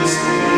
this.